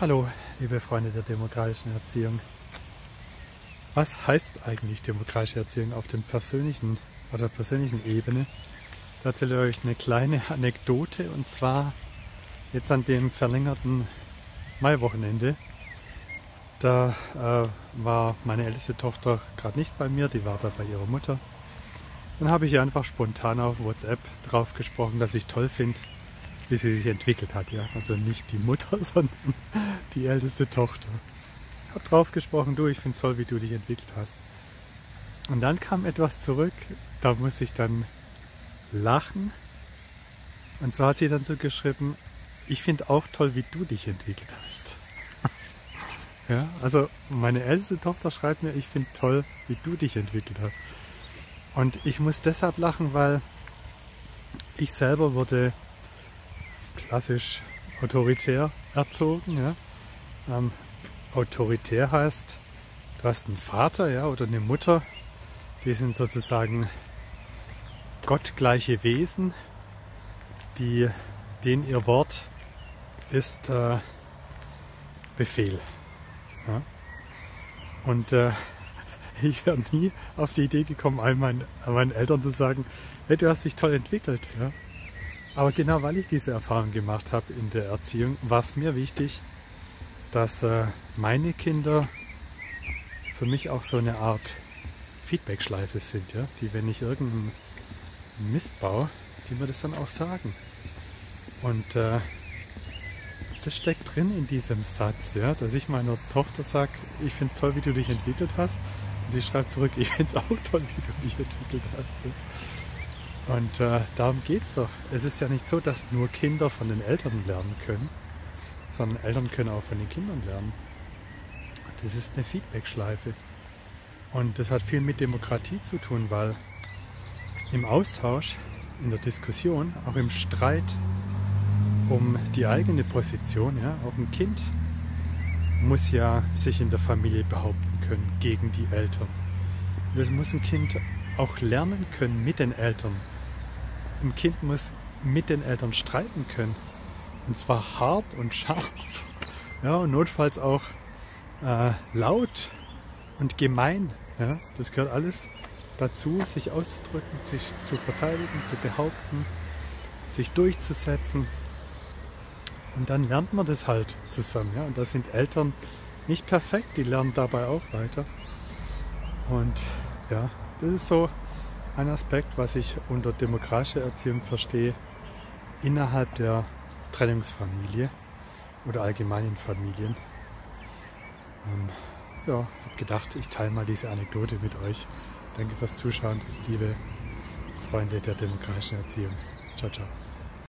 Hallo, liebe Freunde der demokratischen Erziehung. Was heißt eigentlich demokratische Erziehung auf dem persönlichen oder persönlichen Ebene? Da erzähle ich euch eine kleine Anekdote und zwar jetzt an dem verlängerten Maiwochenende. Da äh, war meine älteste Tochter gerade nicht bei mir, die war da bei ihrer Mutter. Dann habe ich ihr einfach spontan auf WhatsApp drauf gesprochen, dass ich toll finde, wie sie sich entwickelt hat. Ja? Also nicht die Mutter, sondern die älteste Tochter. Ich habe drauf gesprochen, du, ich finde es toll, wie du dich entwickelt hast. Und dann kam etwas zurück, da muss ich dann lachen. Und zwar hat sie dann so geschrieben, ich finde auch toll, wie du dich entwickelt hast. ja, also meine älteste Tochter schreibt mir, ich finde toll, wie du dich entwickelt hast. Und ich muss deshalb lachen, weil ich selber wurde klassisch autoritär erzogen. Ja. Ähm, autoritär heißt, du hast einen Vater ja, oder eine Mutter, die sind sozusagen gottgleiche Wesen, die, denen ihr Wort ist äh, Befehl. Ja. Und äh, ich wäre nie auf die Idee gekommen, all meinen, meinen Eltern zu sagen, hey, du hast dich toll entwickelt. Ja. Aber genau weil ich diese Erfahrung gemacht habe in der Erziehung, war es mir wichtig, dass äh, meine Kinder für mich auch so eine Art Feedback-Schleife sind, ja? die, wenn ich irgendeinen Mist baue, die mir das dann auch sagen. Und äh, das steckt drin in diesem Satz, ja? dass ich meiner Tochter sage, ich finde es toll, wie du dich entwickelt hast. Und sie schreibt zurück, ich finde es auch toll, wie du dich entwickelt hast. Ja? Und äh, darum geht es doch. Es ist ja nicht so, dass nur Kinder von den Eltern lernen können, sondern Eltern können auch von den Kindern lernen. Das ist eine Feedback-Schleife. Und das hat viel mit Demokratie zu tun, weil im Austausch, in der Diskussion, auch im Streit um die eigene Position, ja, auch ein Kind muss ja sich in der Familie behaupten können gegen die Eltern. Das muss ein Kind auch lernen können mit den Eltern ein Kind muss mit den Eltern streiten können. Und zwar hart und scharf. Ja, und notfalls auch äh, laut und gemein. Ja, das gehört alles dazu, sich auszudrücken, sich zu verteidigen, zu behaupten, sich durchzusetzen. Und dann lernt man das halt zusammen. Ja? Und da sind Eltern nicht perfekt, die lernen dabei auch weiter. Und ja, das ist so ein Aspekt, was ich unter demokratischer Erziehung verstehe, innerhalb der Trennungsfamilie oder allgemeinen Familien. Ähm, ja, habe gedacht, ich teile mal diese Anekdote mit euch. Danke fürs Zuschauen, liebe Freunde der demokratischen Erziehung. Ciao, ciao.